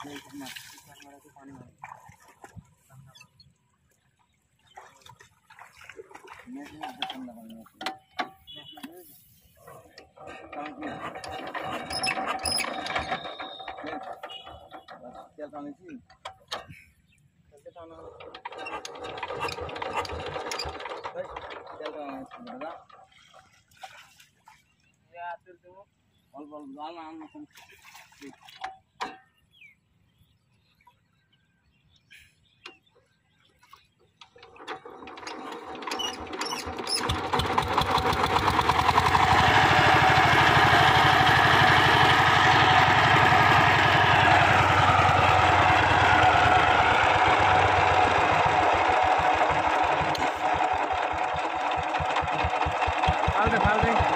Ya, terus dulu. Kalau belum jalan. Fernando Valden.